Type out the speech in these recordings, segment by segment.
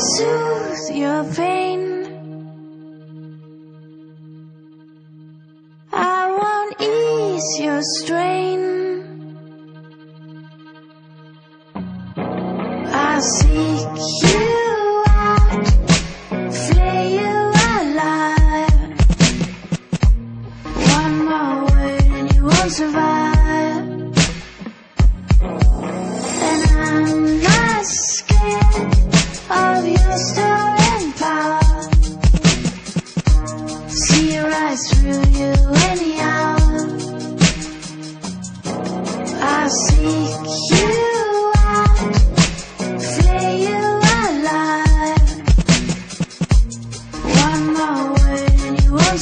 soothe your pain. I won't ease your strain. I'll seek you And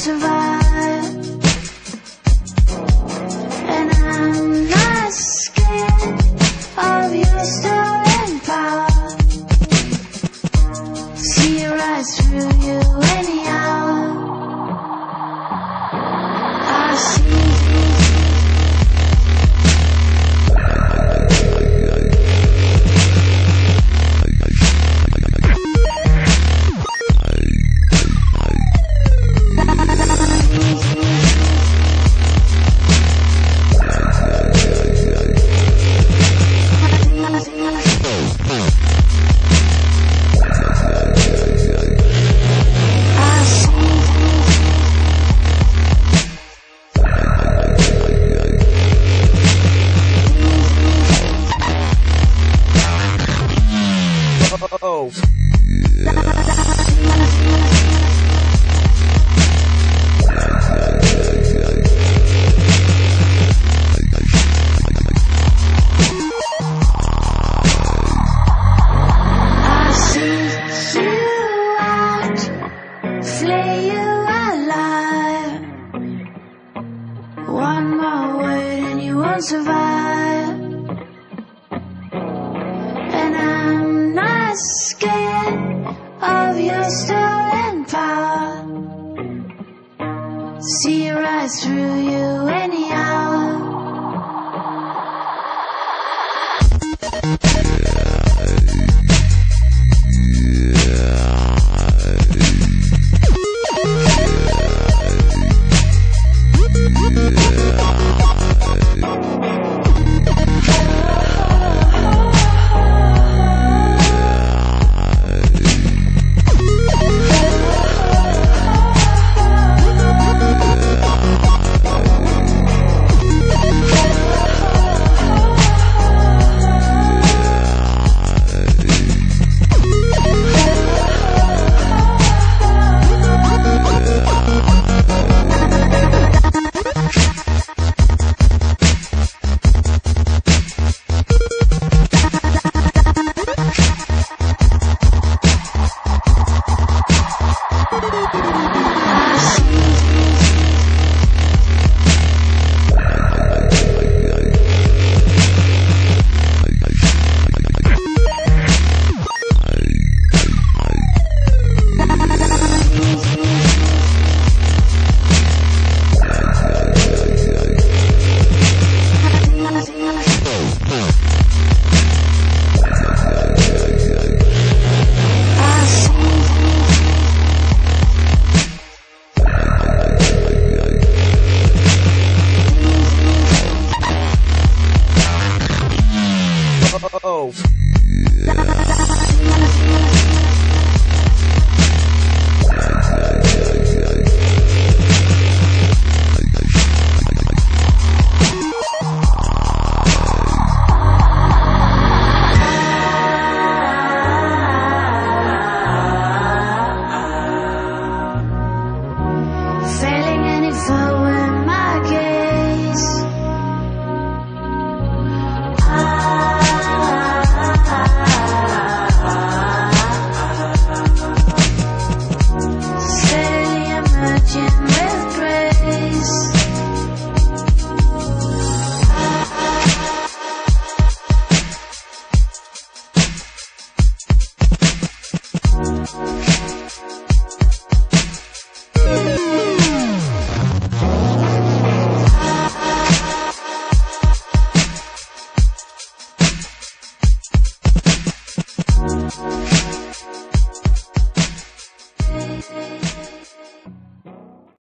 I'm not scared of your stolen power. See rise through you anyhow. I see. Alive. One more word and you won't survive. Of still in power. See rise through you